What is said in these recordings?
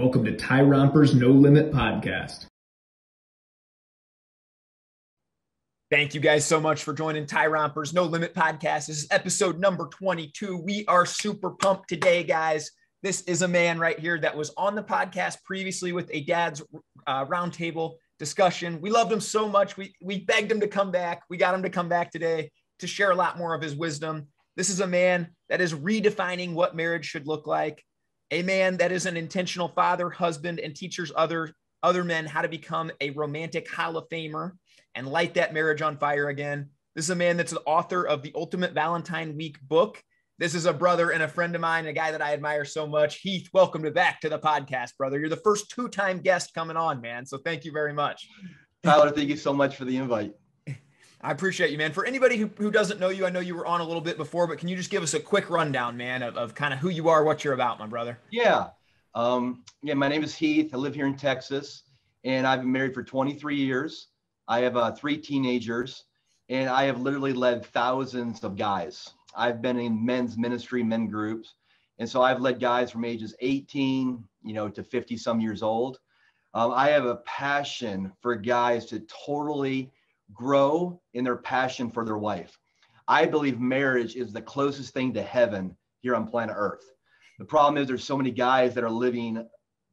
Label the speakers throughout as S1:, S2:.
S1: Welcome to Tyromper's No Limit Podcast.
S2: Thank you guys so much for joining Tyromper's No Limit Podcast. This is episode number 22. We are super pumped today, guys. This is a man right here that was on the podcast previously with a dad's uh, roundtable discussion. We loved him so much. We, we begged him to come back. We got him to come back today to share a lot more of his wisdom. This is a man that is redefining what marriage should look like a man that is an intentional father, husband, and teaches other other men how to become a romantic Hall of Famer and light that marriage on fire again. This is a man that's the author of the Ultimate Valentine Week book. This is a brother and a friend of mine, a guy that I admire so much. Heath, welcome to back to the podcast, brother. You're the first two-time guest coming on, man. So thank you very much.
S3: Tyler, thank you so much for the invite.
S2: I appreciate you, man. For anybody who, who doesn't know you, I know you were on a little bit before, but can you just give us a quick rundown, man, of, of kind of who you are, what you're about, my brother?
S3: Yeah. Um, yeah, my name is Heath. I live here in Texas, and I've been married for 23 years. I have uh, three teenagers, and I have literally led thousands of guys. I've been in men's ministry, men groups, and so I've led guys from ages 18, you know, to 50 some years old. Um, I have a passion for guys to totally grow in their passion for their wife. I believe marriage is the closest thing to heaven here on planet Earth. The problem is there's so many guys that are living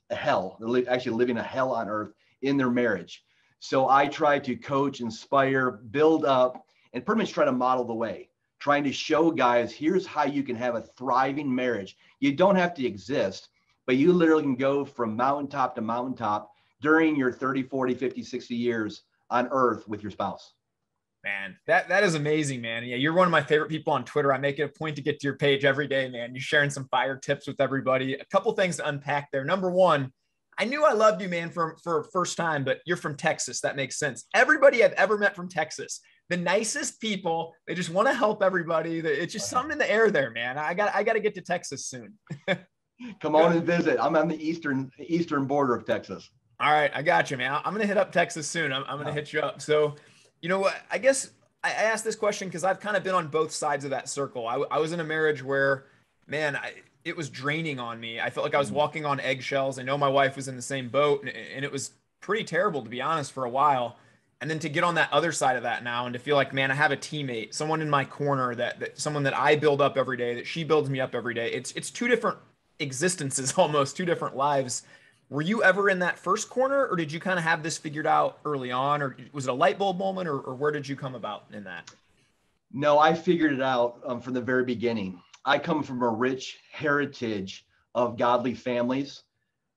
S3: a hell. They're li- actually living a hell on earth in their marriage. So I try to coach, inspire, build up, and pretty much try to model the way, trying to show guys here's how you can have a thriving marriage. You don't have to exist, but you literally can go from mountaintop to mountaintop during your 30, 40, 50, 60 years on earth with your spouse.
S2: Man, that that is amazing, man. Yeah, you're one of my favorite people on Twitter. I make it a point to get to your page every day, man. You're sharing some fire tips with everybody. A couple things to unpack there. Number one, I knew I loved you, man, for for first time, but you're from Texas. That makes sense. Everybody I've ever met from Texas, the nicest people. They just want to help everybody. It's just something in the air there, man. I got I got to get to Texas soon.
S3: Come on and visit. I'm on the eastern eastern border of Texas.
S2: All right, I got you, man. I'm gonna hit up Texas soon. I'm, I'm gonna hit you up. So, you know what? I guess I asked this question because I've kind of been on both sides of that circle. I, I was in a marriage where, man, I, it was draining on me. I felt like I was mm. walking on eggshells. I know my wife was in the same boat, and, and it was pretty terrible to be honest for a while. And then to get on that other side of that now and to feel like, man, I have a teammate, someone in my corner that, that someone that I build up every day, that she builds me up every day. It's it's two different existences almost, two different lives were you ever in that first corner or did you kind of have this figured out early on or was it a light bulb moment or, or where did you come about in that?
S3: No i figured it out um, from the very beginning. I come from a rich heritage of godly families.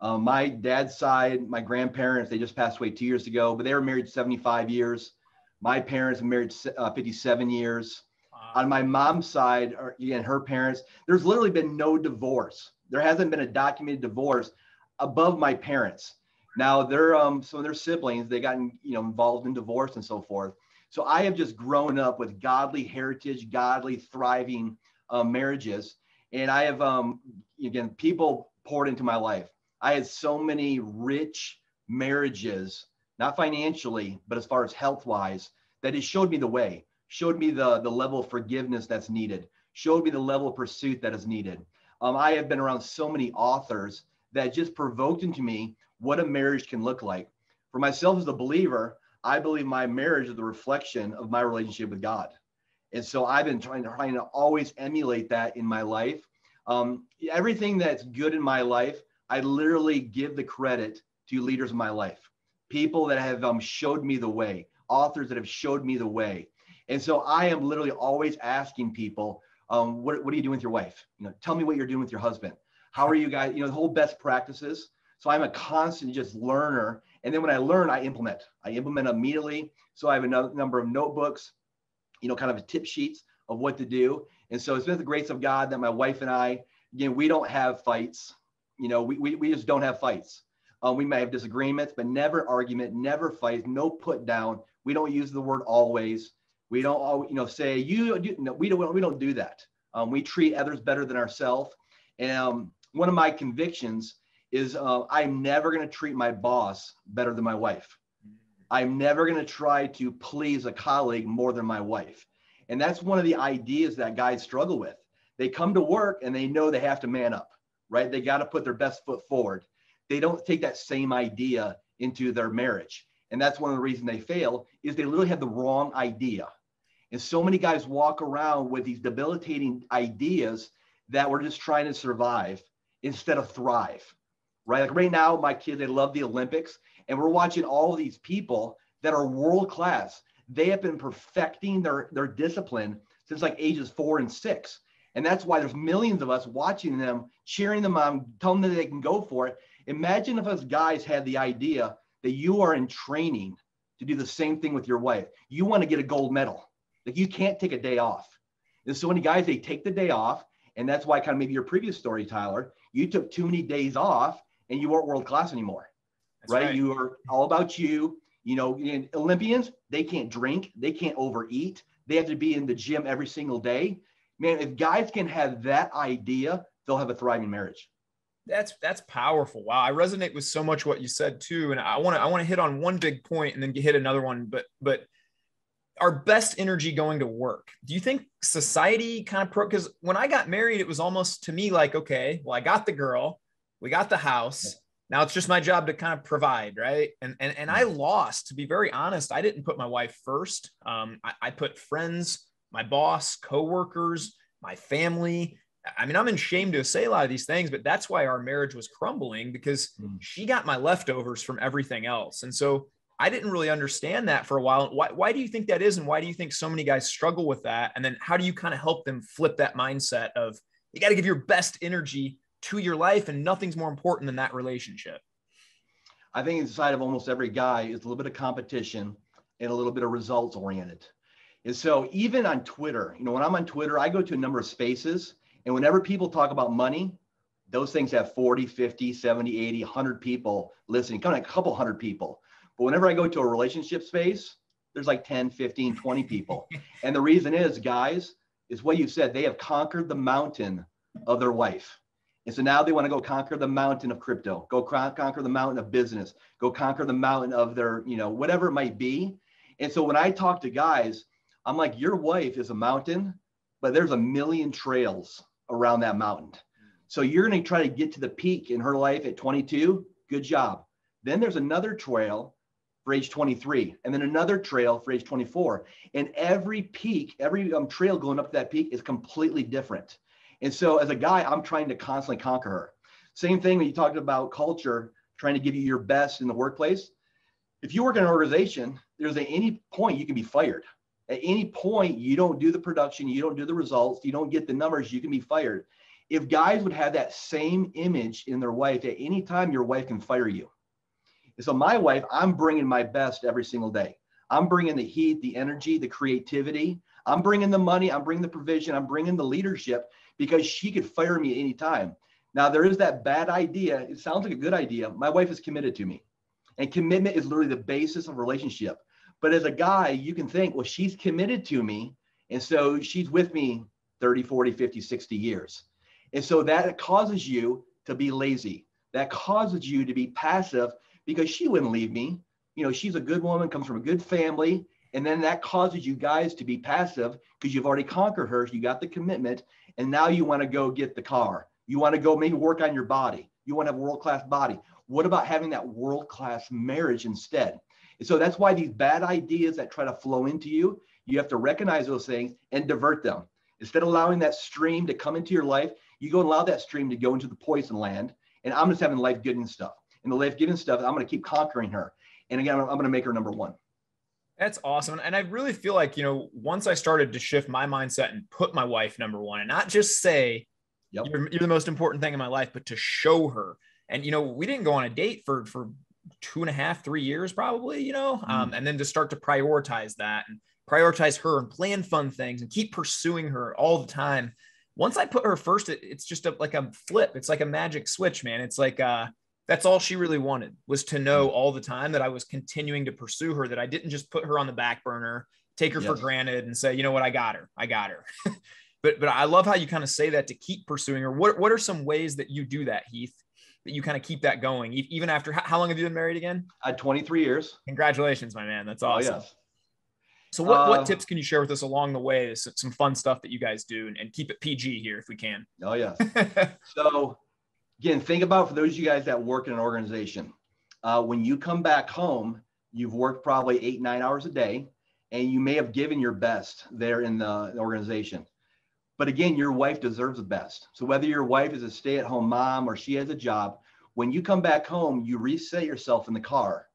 S3: Um, my dad's side my grandparents they just passed away two years ago but they were married 75 years. My parents were married uh, 57 years. Wow. on my mom's side or, again her parents there's literally been no divorce. There hasn't been a documented divorce above my parents. Now they're um some of their siblings, they got you know involved in divorce and so forth. So I have just grown up with godly heritage, godly thriving um, marriages, and I have um again people poured into my life. I had so many rich marriages, not financially, but as far as health wise, that it showed me the way, showed me the the level of forgiveness that's needed, showed me the level of pursuit that is needed. Um, I have been around so many authors that just provoked into me what a marriage can look like. For myself as a believer, I believe my marriage is the reflection of my relationship with God. And so I've been trying to, trying to always emulate that in my life. Um, everything that's good in my life, I literally give the credit to leaders in my life, people that have um, showed me the way, authors that have showed me the way. And so I am literally always asking people, um, what, what are you doing with your wife? You know, tell me what you're doing with your husband. How are you guys? You know, the whole best practices. So I'm a constant just learner. And then when I learn, I implement. I implement immediately. So I have a number of notebooks, you know, kind of tip sheets of what to do. And so it's been the grace of God that my wife and I, again, we don't have fights. You know, we, we, we just don't have fights. Um, we may have disagreements, but never argument, never fight, no put down. We don't use the word always. We don't, all, you know, say you. No, we don't. We don't do that. Um, we treat others better than ourselves. And um, one of my convictions is uh, I'm never going to treat my boss better than my wife. I'm never going to try to please a colleague more than my wife. And that's one of the ideas that guys struggle with. They come to work and they know they have to man up, right? They got to put their best foot forward. they don't take that same idea into their marriage. And that's one of the reasons they fail is they literally have the wrong idea. And so many guys walk around with these debilitating ideas that we're just trying to survive instead of thrive. Right? Like right now, my kids, they love the Olympics, and we're watching all these people that are world class. They have been perfecting their, their discipline since like ages four and six. And that's why there's millions of us watching them, cheering them on, telling them that they can go for it. Imagine if us guys had the idea that you are in training to do the same thing with your wife. You want to get a gold medal. Like you can't take a day off. There's so many guys, they take the day off. And that's why kind of maybe your previous story, Tyler, you took too many days off and you weren't world class anymore. Right? right? You are all about you. You know, Olympians, they can't drink, they can't overeat, they have to be in the gym every single day. Man, if guys can have that idea, they'll have a thriving marriage.
S2: That's that's powerful. Wow, I resonate with so much what you said too, and I want to I want to hit on one big point and then hit another one. But but our best energy going to work. Do you think society kind of pro? Because when I got married, it was almost to me like, okay, well, I got the girl, we got the house. Now it's just my job to kind of provide, right? And and and I lost. To be very honest, I didn't put my wife first. Um, I, I put friends, my boss, coworkers, my family. I mean, I'm ashamed to say a lot of these things, but that's why our marriage was crumbling because mm. she got my leftovers from everything else. And so I didn't really understand that for a while. Why, why do you think that is? And why do you think so many guys struggle with that? And then how do you kind of help them flip that mindset of you got to give your best energy to your life and nothing's more important than that relationship?
S3: I think inside of almost every guy is a little bit of competition and a little bit of results oriented. And so even on Twitter, you know, when I'm on Twitter, I go to a number of spaces and whenever people talk about money, those things have 40, 50, 70, 80, 100 people listening, kind of a couple hundred people. But whenever I go to a relationship space, there's like 10, 15, 20 people. and the reason is, guys, is what you said. They have conquered the mountain of their wife. And so now they want to go conquer the mountain of crypto, go conquer the mountain of business, go conquer the mountain of their, you know, whatever it might be. And so when I talk to guys, I'm like, your wife is a mountain, but there's a million trails around that mountain. So you're going to try to get to the peak in her life at 22. Good job. Then there's another trail for age 23, and then another trail for age 24. And every peak, every um, trail going up to that peak is completely different. And so as a guy, I'm trying to constantly conquer her. Same thing when you talked about culture, trying to give you your best in the workplace. If you work in an organization, there's at any point you can be fired. At any point, you don't do the production, you don't do the results, you don't get the numbers, you can be fired. If guys would have that same image in their wife, at any time, your wife can fire you. And so my wife, I'm bringing my best every single day. I'm bringing the heat, the energy, the creativity. I'm bringing the money. I'm bringing the provision. I'm bringing the leadership because she could fire me at any time. Now, there is that bad idea. It sounds like a good idea. My wife is committed to me, and commitment is literally the basis of relationship. But as a guy, you can think, well, she's committed to me. And so she's with me 30, 40, 50, 60 years. And so that causes you to be lazy. That causes you to be passive because she wouldn't leave me. You know, she's a good woman, comes from a good family. And then that causes you guys to be passive because you've already conquered her. You got the commitment. And now you want to go get the car. You want to go maybe work on your body. You want to have a world class body. What about having that world class marriage instead? And so that's why these bad ideas that try to flow into you, you have to recognize those things and divert them. Instead of allowing that stream to come into your life, you go and allow that stream to go into the poison land. And I'm just having life good and stuff in the life giving stuff. I'm going to keep conquering her. And again, I'm going to make her number one.
S2: That's awesome. And I really feel like, you know, once I started to shift my mindset and put my wife number one and not just say, yep. you're, you're the most important thing in my life, but to show her. And, you know, we didn't go on a date for, for two and a half, three years, probably, you know, mm um, and then to start to prioritize that and prioritize her and plan fun things and keep pursuing her all the time. Once I put her first, it, it's just a, like a flip. It's like a magic switch, man. It's like, uh, that's all she really wanted was to know mm. all the time that I was continuing to pursue her, that I didn't just put her on the back burner, take her yes. for granted and say, you know what, I got her. I got her. but but I love how you kind of say that to keep pursuing her. What what are some ways that you do that, Heath? That you kind of keep that going, even after how long have you been married again?
S3: Uh, 23 years.
S2: Congratulations, my man. That's awesome. Oh, yes. So what, uh, what tips can you share with us along the way? Some, some fun stuff that you guys do and, and keep it PG here if we can.
S3: Oh yes. so Again, think about for those of you guys that work in an organization, uh, when you come back home, you've worked probably eight, nine hours a day, and you may have given your best there in the organization. But again, your wife deserves the best. So whether your wife is a stay at home mom or she has a job, when you come back home, you reset yourself in the car.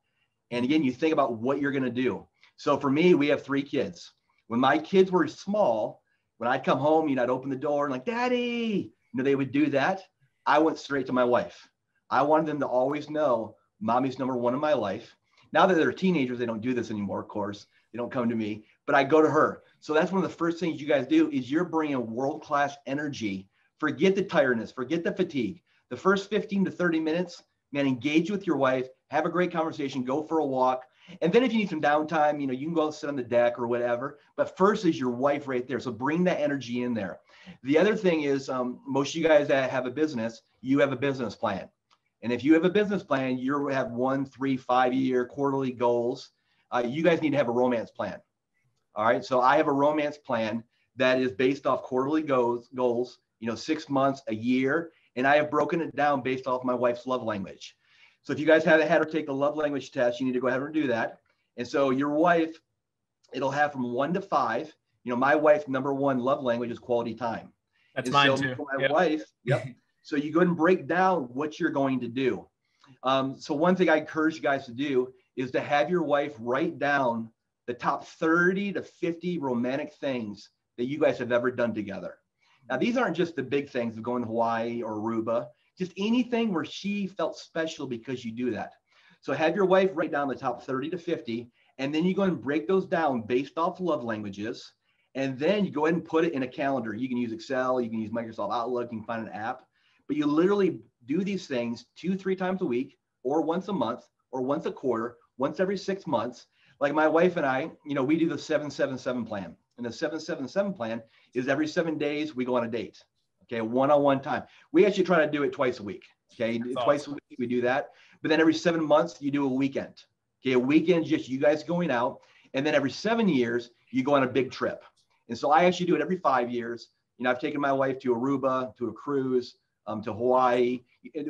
S3: And again, you think about what you're going to do. So for me, we have three kids. When my kids were small, when I'd come home, you know, I'd open the door and like, Daddy, you know, they would do that. I went straight to my wife. I wanted them to always know mommy's number one in my life. Now that they're teenagers, they don't do this anymore, of course. They don't come to me, but I go to her. So that's one of the first things you guys do is you're bringing world-class energy. Forget the tiredness, forget the fatigue. The first 15 to 30 minutes, man, engage with your wife, have a great conversation, go for a walk. And then if you need some downtime, you know, you can go sit on the deck or whatever. But first is your wife right there. So bring that energy in there. The other thing is um, most of you guys that have a business, you have a business plan. And if you have a business plan, you have one, three, five year quarterly goals. Uh, you guys need to have a romance plan. All right. So I have a romance plan that is based off quarterly goals, goals, you know, six months, a year. And I have broken it down based off my wife's love language. So if you guys haven't had her take the love language test, you need to go ahead and do that. And so your wife, it'll have from one to five. You know, my wife's number one love language is quality time.
S2: That's and mine so too.
S3: my yep. wife, yep. so you go and break down what you're going to do. Um, so one thing I encourage you guys to do is to have your wife write down the top 30 to 50 romantic things that you guys have ever done together. Now, these aren't just the big things of going to Hawaii or Aruba, just anything where she felt special because you do that. So have your wife write down the top 30 to 50, and then you go and break those down based off love languages. And then you go ahead and put it in a calendar. You can use Excel, you can use Microsoft Outlook, you can find an app, but you literally do these things two, three times a week, or once a month, or once a quarter, once every six months. Like my wife and I, you know, we do the 777 plan. And the 777 plan is every seven days we go on a date. Okay, one-on-one time. We actually try to do it twice a week. Okay, That's twice awesome. a week we do that. But then every seven months you do a weekend. Okay, a weekend just you guys going out, and then every seven years you go on a big trip. And so I actually do it every five years. You know, I've taken my wife to Aruba, to a cruise, um, to Hawaii.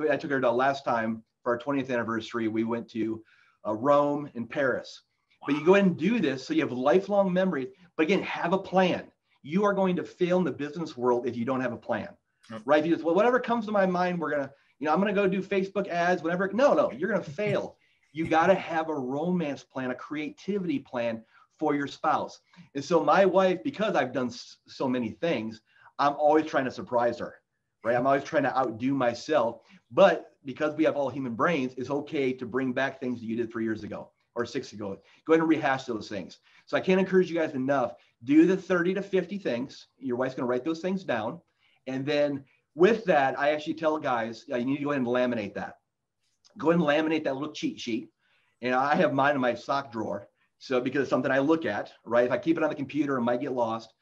S3: I took her to last time for our 20th anniversary. We went to uh, Rome and Paris. Wow. But you go ahead and do this so you have lifelong memories. But again, have a plan you are going to fail in the business world if you don't have a plan, yep. right? If you just, well, whatever comes to my mind, we're going to, you know, I'm going to go do Facebook ads, whatever. No, no, you're going to fail. You got to have a romance plan, a creativity plan for your spouse. And so my wife, because I've done so many things, I'm always trying to surprise her, right? I'm always trying to outdo myself. But because we have all human brains, it's okay to bring back things that you did three years ago or six ago. Go ahead and rehash those things. So I can't encourage you guys enough do the 30 to 50 things. Your wife's going to write those things down. And then with that, I actually tell guys, yeah, you need to go ahead and laminate that. Go ahead and laminate that little cheat sheet. And I have mine in my sock drawer. So because it's something I look at, right? If I keep it on the computer, it might get lost.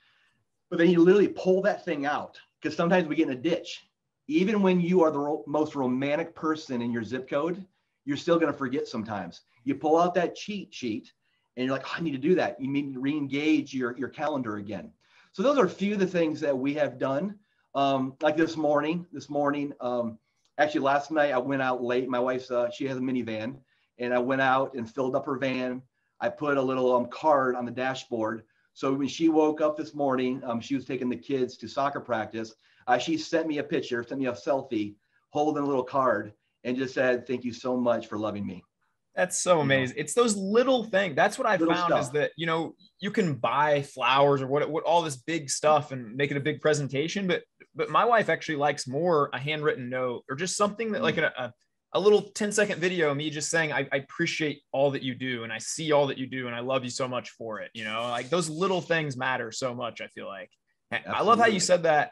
S3: But then you literally pull that thing out because sometimes we get in a ditch. Even when you are the ro- most romantic person in your zip code, you're still going to forget sometimes. You pull out that cheat sheet and you're like, oh, I need to do that. You need to re-engage your, your calendar again. So those are a few of the things that we have done. Um, like this morning, this morning, um, actually last night I went out late. My wife's, uh, she has a minivan and I went out and filled up her van. I put a little um, card on the dashboard. So when she woke up this morning, um, she was taking the kids to soccer practice. Uh, she sent me a picture, sent me a selfie holding a little card and just said, thank you so much for loving me.
S2: That's so amazing. It's those little things. That's what I little found stuff. is that, you know, you can buy flowers or what, what all this big stuff and make it a big presentation, but but my wife actually likes more a handwritten note or just something that like mm. a, a, a little 10 second video me just saying I, I, appreciate all that you do and I see all that you do and I love you so much for it. You know, like those little things matter so much, I feel like. Absolutely. I love how you said that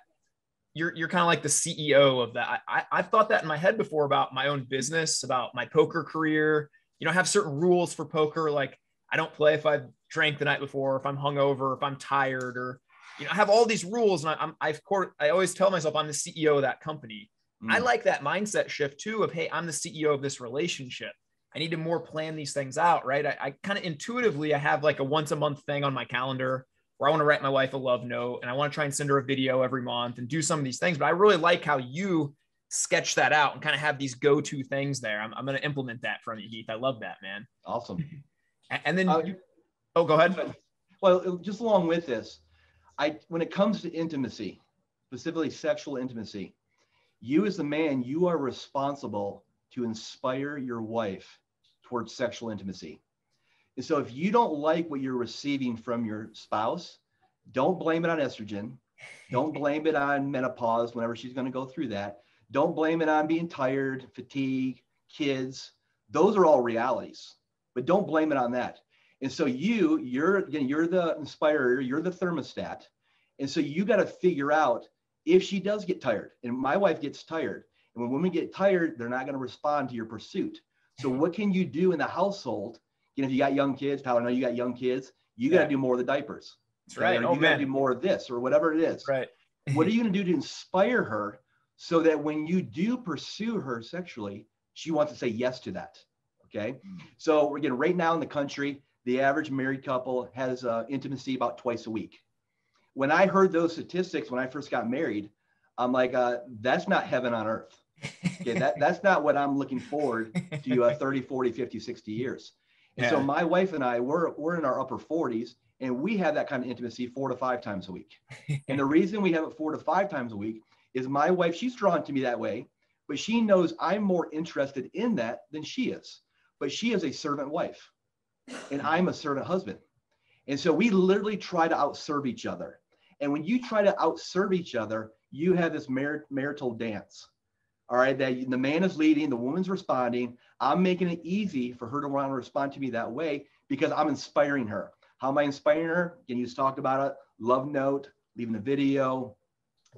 S2: you're you're kind of like the CEO of that. I, I've thought that in my head before about my own business, about my poker career, you know, i have certain rules for poker. Like I don't play if I've drank the night before, if I'm hungover, if I'm tired, or you know, I have all these rules. And I, I'm I've I always tell myself I'm the CEO of that company. Mm. I like that mindset shift too of hey, I'm the CEO of this relationship. I need to more plan these things out, right? I, I kind of intuitively I have like a once a month thing on my calendar where I want to write my wife a love note and I want to try and send her a video every month and do some of these things. But I really like how you sketch that out and kind of have these go-to things there. I'm, I'm going to implement that from you, Heath. I love that, man.
S3: Awesome.
S2: And then, uh, you, oh, go ahead.
S3: Well, just along with this, I when it comes to intimacy, specifically sexual intimacy, you as the man, you are responsible to inspire your wife towards sexual intimacy. And so if you don't like what you're receiving from your spouse, don't blame it on estrogen. Don't blame it on menopause whenever she's going to go through that. Don't blame it on being tired, fatigue, kids. Those are all realities, but don't blame it on that. And so you, you're again, you're the inspirer, you're the thermostat. And so you got to figure out if she does get tired. And my wife gets tired. And when women get tired, they're not going to respond to your pursuit. So what can you do in the household? You know, if you got young kids, Tyler, I know you got young kids, you got to do more of the diapers.
S2: That's right.
S3: Or oh, you got to do more of this or whatever it is.
S2: Right.
S3: what are you going to do to inspire her so that when you do pursue her sexually, she wants to say yes to that. Okay. Mm. So we're getting right now in the country, the average married couple has uh, intimacy about twice a week. When I heard those statistics when I first got married, I'm like, uh, that's not heaven on earth. Okay, that, that's not what I'm looking forward to uh, 30, 40, 50, 60 years. And yeah. so my wife and I, we're, we're in our upper 40s and we have that kind of intimacy four to five times a week. and the reason we have it four to five times a week is my wife, she's drawn to me that way, but she knows I'm more interested in that than she is. But she is a servant wife and I'm a servant husband. And so we literally try to outserve each other. And when you try to outserve each other, you have this mar- marital dance. All right, that the man is leading, the woman's responding. I'm making it easy for her to want to respond to me that way because I'm inspiring her. How am I inspiring her? Again, you just talked about it. Love note, leaving the video,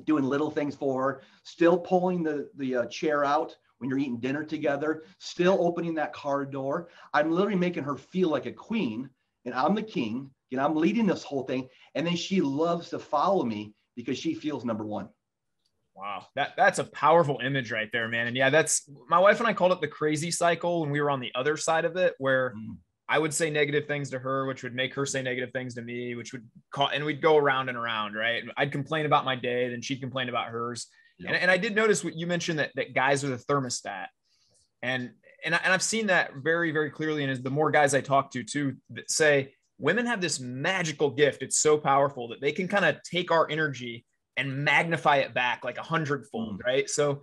S3: doing little things for her, still pulling the, the uh, chair out when you're eating dinner together, still opening that car door. I'm literally making her feel like a queen and I'm the king and I'm leading this whole thing. And then she loves to follow me because she feels number one.
S2: Wow, that that's a powerful image right there, man. And yeah, that's my wife and I called it the crazy cycle when we were on the other side of it, where mm. I would say negative things to her, which would make her say negative things to me, which would call, and we'd go around and around, right? I'd complain about my day, then she'd complain about hers. Yep. And, and I did notice what you mentioned that, that guys are the thermostat. And, and, I, and I've seen that very, very clearly. And the more guys I talk to too, that say women have this magical gift. It's so powerful that they can kind of take our energy and magnify it back like a hundredfold, mm. right? So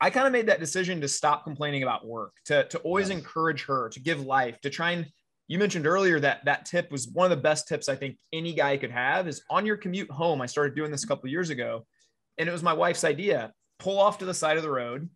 S2: I kind of made that decision to stop complaining about work, to, to always yes. encourage her, to give life, to try and you mentioned earlier that that tip was one of the best tips I think any guy could have is on your commute home. I started doing this a couple years ago and it was my wife's idea. Pull off to the side of the road.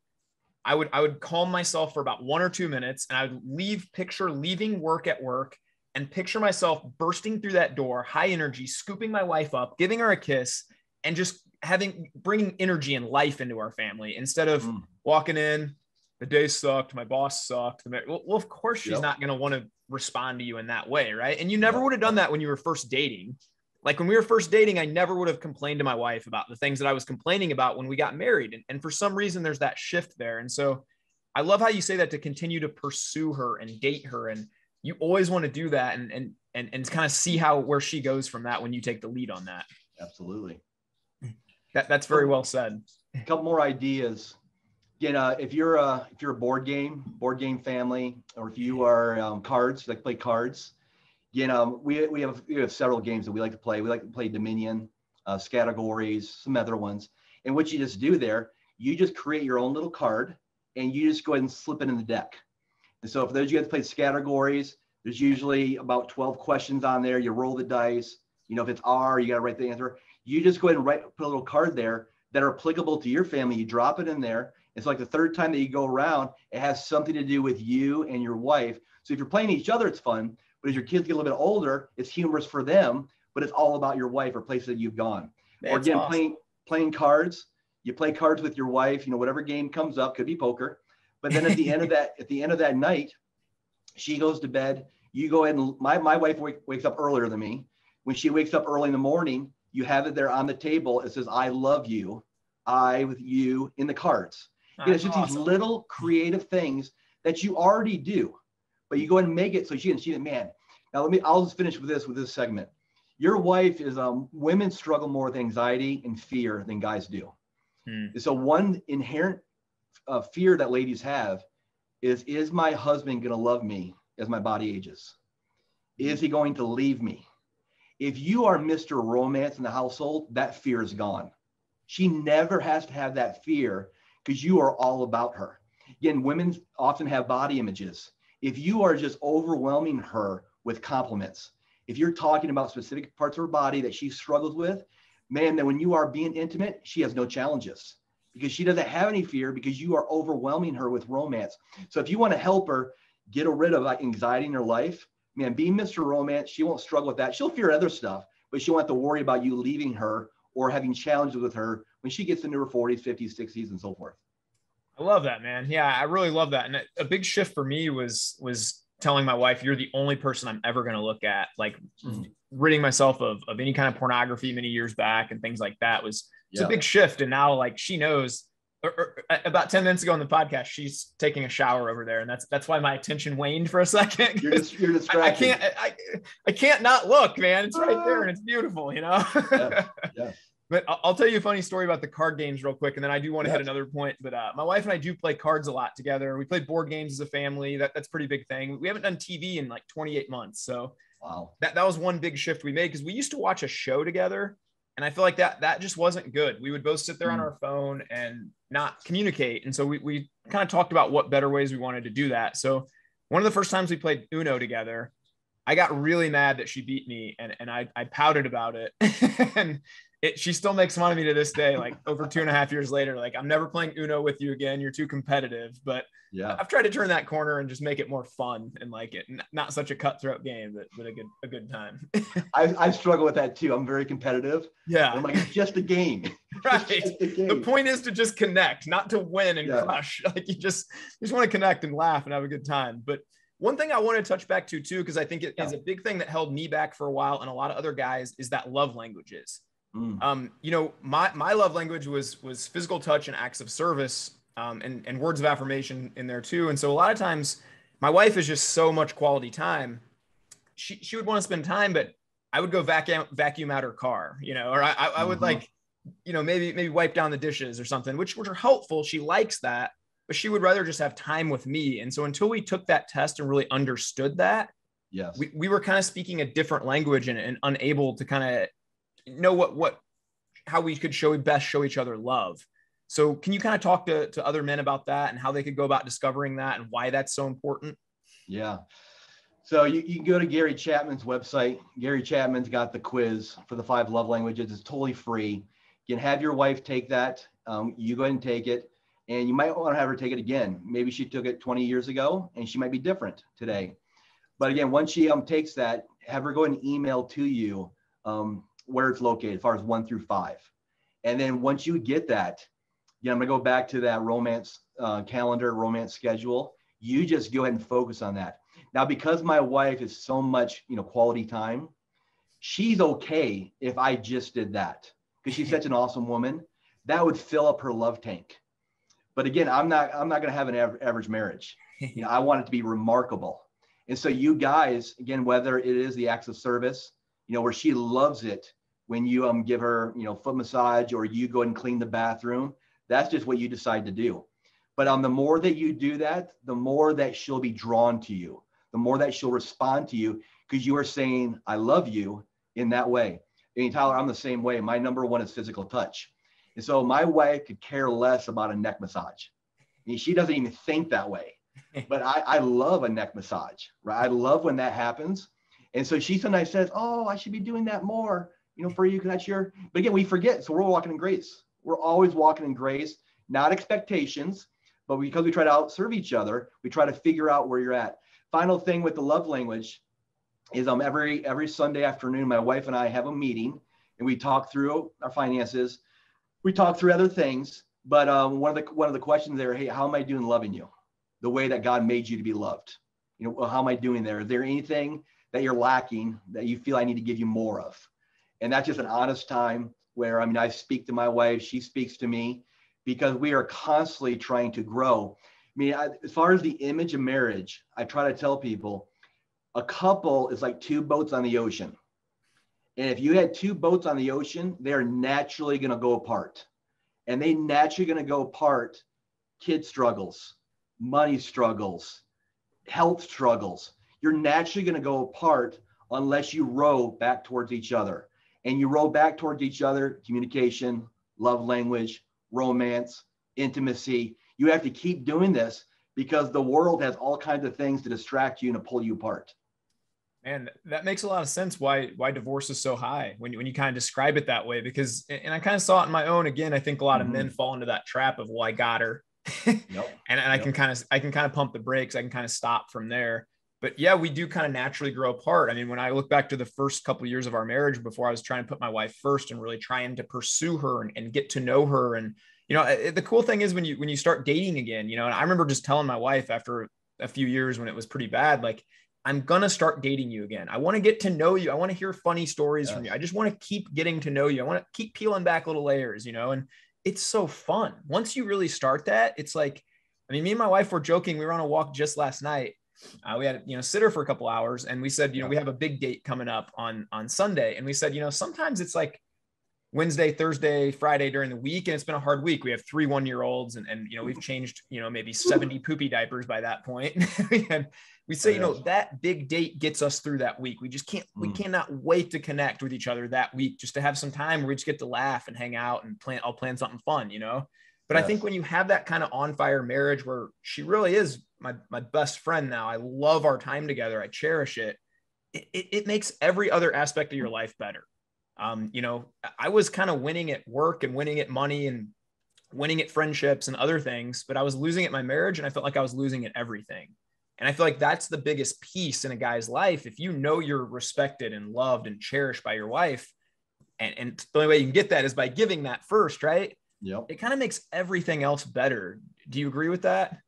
S2: I would I would calm myself for about 1 or 2 minutes and I would leave picture leaving work at work and picture myself bursting through that door, high energy, scooping my wife up, giving her a kiss and just having bringing energy and life into our family instead of mm. walking in the day sucked my boss sucked. Well, well of course she's yep. not going to want to respond to you in that way right? And you never would have done that when you were first dating. Like when we were first dating i never would have complained to my wife about the things that i was complaining about when we got married and, and for some reason there's that shift there. And so i love how you say that to continue to pursue her and date her and you always want to do that and and and, and kind of see how where she goes from that when you take the lead on that
S3: absolutely
S2: that, that's very well said.
S3: A couple more ideas. You know, if you're a if you're a board game board game family, or if you are um, cards like play cards, you know we we have we have several games that we like to play. We like to play Dominion, uh, Scattergories, some other ones. And what you just do there, you just create your own little card, and you just go ahead and slip it in the deck. And so for those of you guys play Scattergories, there's usually about 12 questions on there. You roll the dice. You know, if it's R, you got to write the answer. You just go ahead and write, put a little card there that are applicable to your family. You drop it in there. It's like the third time that you go around, it has something to do with you and your wife. So if you're playing each other, it's fun. But as your kids get a little bit older, it's humorous for them, but it's all about your wife or places that you've gone. That's or again, awesome. playing playing cards. You play cards with your wife. You know, whatever game comes up, could be poker. But then at the end of that, at the end of that night, she goes to bed. You go ahead and my my wife wake, wakes up earlier than me. When she wakes up early in the morning, you have it there on the table. It says, I love you. I with you in the cards. You it's just awesome. these little creative things that you already do, but you go and make it so she can see that, man. Now let me, I'll just finish with this, with this segment. Your wife is, um, women struggle more with anxiety and fear than guys do. Hmm. So one inherent uh, fear that ladies have is is my husband going to love me as my body ages? Is he going to leave me? If you are Mr. Romance in the household, that fear is gone. She never has to have that fear because you are all about her. Again, women often have body images. If you are just overwhelming her with compliments, if you're talking about specific parts of her body that she struggles with, man, then when you are being intimate, she has no challenges because she doesn't have any fear because you are overwhelming her with romance. So if you want to help her get rid of like anxiety in her life, man, be Mr. Romance. She won't struggle with that. She'll fear other stuff, but she won't have to worry about you leaving her or having challenges with her when she gets into her 40s, 50s, 60s, and so forth.
S2: I love that, man. Yeah, I really love that. And a big shift for me was was telling my wife, "You're the only person I'm ever going to look at." Like mm-hmm. ridding myself of of any kind of pornography many years back and things like that was it's yeah. a big shift. And now, like she knows er, er, or, or, about 10 minutes ago on the podcast, she's taking a shower over there. And that's, that's why my attention waned for a second.
S3: You're, just, you're. I,
S2: I can't, I, I can't not look, man. It's right there ah. and it's beautiful, you know? yeah. yeah. But I'll tell you a funny story about the card games real quick, and then I do want to hit another point. But uh, my wife and I do play cards a lot together. We played board games as a family. That, that's pretty big thing. We haven't done TV in like 28 months, so
S3: wow,
S2: that that was one big shift we made because we used to watch a show together, and I feel like that that just wasn't good. We would both sit there mm. on our phone and not communicate, and so we we kind of talked about what better ways we wanted to do that. So one of the first times we played Uno together, I got really mad that she beat me, and and I I pouted about it, and it, she still makes fun of me to this day, like over two and a half years later. Like, I'm never playing Uno with you again. You're too competitive. But yeah, I've tried to turn that corner and just make it more fun and like it, not such a cutthroat game, but, but a good a good time.
S3: I, I struggle with that too. I'm very competitive.
S2: Yeah,
S3: I'm like it's just a game.
S2: right. A game. The point is to just connect, not to win and yeah. crush. Like you just you just want to connect and laugh and have a good time. But one thing I want to touch back to too, because I think it yeah. is a big thing that held me back for a while and a lot of other guys, is that love languages. Mm. Um, you know, my my love language was was physical touch and acts of service, um, and and words of affirmation in there too. And so a lot of times, my wife is just so much quality time. She she would want to spend time, but I would go vacuum vacuum out her car, you know, or I I would mm-hmm. like, you know, maybe maybe wipe down the dishes or something, which which are helpful. She likes that, but she would rather just have time with me. And so until we took that test and really understood that,
S3: yes,
S2: we, we were kind of speaking a different language and, and unable to kind of know what what how we could show best show each other love. So can you kind of talk to, to other men about that and how they could go about discovering that and why that's so important?
S3: Yeah. So you, you can go to Gary Chapman's website. Gary Chapman's got the quiz for the five love languages. It's totally free. You can have your wife take that. Um, you go ahead and take it. And you might want to have her take it again. Maybe she took it 20 years ago and she might be different today. But again, once she um, takes that, have her go and email to you um, where it's located as far as one through five. And then once you get that, yeah, I'm gonna go back to that romance uh, calendar, romance schedule. You just go ahead and focus on that. Now, because my wife is so much, you know, quality time, she's okay if I just did that because she's such an awesome woman. That would fill up her love tank. But again, I'm not, I'm not gonna have an average marriage. You know, I want it to be remarkable. And so you guys, again, whether it is the acts of service, you know, where she loves it when you um give her, you know, foot massage or you go and clean the bathroom. That's just what you decide to do. But um, the more that you do that, the more that she'll be drawn to you, the more that she'll respond to you because you are saying, I love you in that way. I mean, Tyler, I'm the same way. My number one is physical touch. And so my wife could care less about a neck massage. I mean, she doesn't even think that way. But I, I love a neck massage, right? I love when that happens and so she sometimes says, Oh, I should be doing that more, you know, for you because that's your, but again, we forget. So we're walking in grace. We're always walking in grace, not expectations, but because we try to outserve each other, we try to figure out where you're at. Final thing with the love language is um every every Sunday afternoon, my wife and I have a meeting and we talk through our finances. We talk through other things, but um, one of the one of the questions there, hey, how am I doing loving you? The way that God made you to be loved. You know, well, how am I doing there? Is there anything that you're lacking that you feel I need to give you more of. And that's just an honest time where, I mean, I speak to my wife, she speaks to me because we are constantly trying to grow. I mean, I, as far as the image of marriage, I try to tell people a couple is like two boats on the ocean. And if you had two boats on the ocean, they're naturally going to go apart. And they naturally going to go apart kid struggles, money struggles, health struggles, you're naturally going to go apart unless you row back towards each other. And you row back towards each other, communication, love language, romance, intimacy. You have to keep doing this because the world has all kinds of things to distract you and to pull you apart.
S2: And that makes a lot of sense why why divorce is so high when you, when you kind of describe it that way because and I kind of saw it in my own again I think a lot of mm-hmm. men fall into that trap of well I got her yep. and, and I can kind of I can kind of pump the brakes I can kind of stop from there but yeah we do kind of naturally grow apart I mean when I look back to the first couple of years of our marriage before I was trying to put my wife first and really trying to pursue her and, and get to know her and you know the cool thing is when you when you start dating again you know and I remember just telling my wife after a few years when it was pretty bad like I'm gonna start dating you again. I want to get to know you. I want to hear funny stories yes. from you. I just want to keep getting to know you. I want to keep peeling back little layers, you know, and it's so fun. Once you really start that, it's like, I mean, me and my wife were joking. We were on a walk just last night. Uh, we had, you know, sitter for a couple hours and we said, you know, we have a big date coming up on, on Sunday. And we said, you know, sometimes it's like Wednesday, Thursday, Friday during the week. And it's been a hard week. We have three one year olds and, and, you know, we've changed, you know, maybe 70 poopy diapers by that and we say, you know, that big date gets us through that week. We just can't, we mm. cannot wait to connect with each other that week just to have some time where we just get to laugh and hang out and plan, I'll plan something fun, you know? But yes. I think when you have that kind of on fire marriage where she really is my, my best friend now, I love our time together. I cherish it. It, it, it makes every other aspect of your life better. Um, you know, I was kind of winning at work and winning at money and winning at friendships and other things, but I was losing at my marriage and I felt like I was losing at everything. And I feel like that's the biggest piece in a guy's life. If you know you're respected and loved and cherished by your wife, and, and the only way you can get that is by giving that first, right?
S3: Yep.
S2: It kind of makes everything else better. Do you agree with that?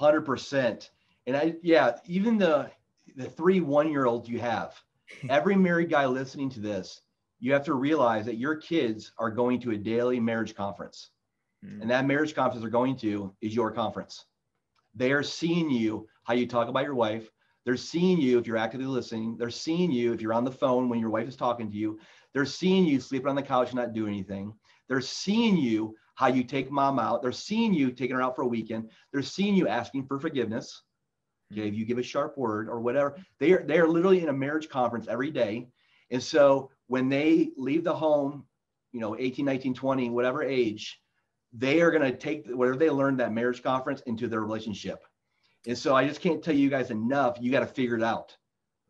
S3: 100%. And I, yeah, even the, the three one year olds you have, every married guy listening to this, you have to realize that your kids are going to a daily marriage conference. Mm. And that marriage conference they're going to is your conference. They are seeing you, how you talk about your wife. They're seeing you if you're actively listening. They're seeing you if you're on the phone when your wife is talking to you. They're seeing you sleeping on the couch and not doing anything. They're seeing you how you take mom out. They're seeing you taking her out for a weekend. They're seeing you asking for forgiveness. Okay, if you give a sharp word or whatever, they are they are literally in a marriage conference every day. And so when they leave the home, you know, 18, 19, 20, whatever age, they are going to take whatever they learned that marriage conference into their relationship. And so I just can't tell you guys enough. You got to figure it out.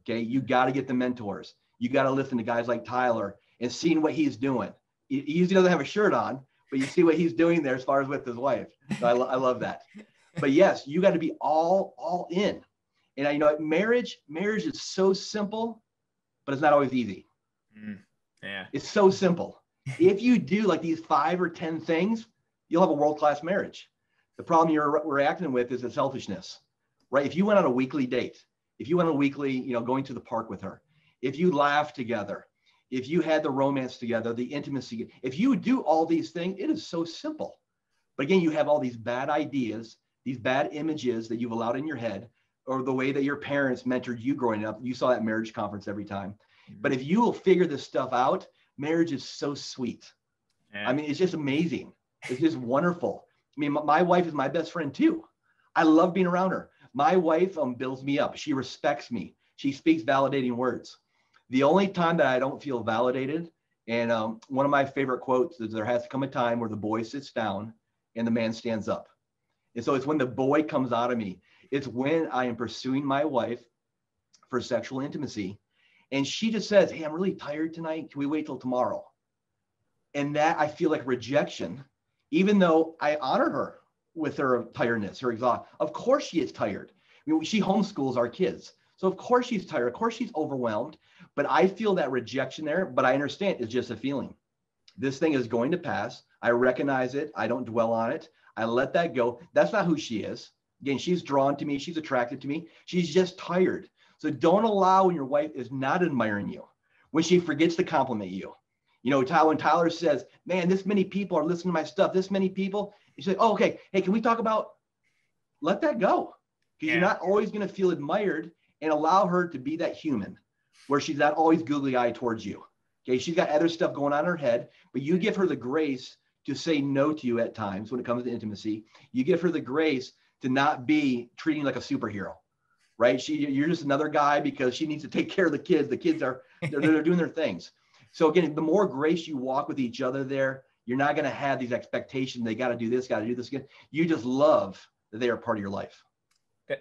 S3: Okay. You got to get the mentors. You got to listen to guys like Tyler and seeing what he's doing. He usually doesn't have a shirt on, but you see what he's doing there as far as with his wife. So I, lo- I love that. But yes, you got to be all all in. And I you know marriage marriage is so simple, but it's not always easy.
S2: Mm, yeah.
S3: It's so simple. if you do like these five or 10 things, you'll have a world class marriage. The problem you're reacting with is the selfishness, right? If you went on a weekly date, if you went on a weekly, you know, going to the park with her, if you laugh together, if you had the romance together, the intimacy, if you do all these things, it is so simple. But again, you have all these bad ideas, these bad images that you've allowed in your head, or the way that your parents mentored you growing up. You saw that marriage conference every time. But if you will figure this stuff out, marriage is so sweet. Yeah. I mean, it's just amazing. It's just wonderful. I mean, my wife is my best friend too. I love being around her. My wife um, builds me up. She respects me. She speaks validating words. The only time that I don't feel validated, and um, one of my favorite quotes is there has to come a time where the boy sits down and the man stands up. And so it's when the boy comes out of me. It's when I am pursuing my wife for sexual intimacy and she just says, Hey, I'm really tired tonight. Can we wait till tomorrow? And that I feel like rejection, even though I honor her with her tiredness, her exhaust. Of course she is tired. I mean, she homeschools our kids. So of course she's tired. Of course she's overwhelmed. But I feel that rejection there, but I understand it's just a feeling. This thing is going to pass. I recognize it. I don't dwell on it. I let that go. That's not who she is. Again, she's drawn to me. She's attracted to me. She's just tired. So don't allow when your wife is not admiring you, when she forgets to compliment you. You know, Tyler, when Tyler says, man, this many people are listening to my stuff, this many people, you say, oh, okay, hey, can we talk about, let that go. Because yeah. you're not always going to feel admired and allow her to be that human where she's not always googly eyed towards you. Okay, she's got other stuff going on in her head, but you give her the grace to say no to you at times when it comes to intimacy. You give her the grace to not be treating like a superhero, right? She, you're just another guy because she needs to take care of the kids. The kids are they're, they're doing their things. So again, the more grace you walk with each other there, you're not going to have these expectations. They got to do this, got to do this again. You just love that they are part of your life.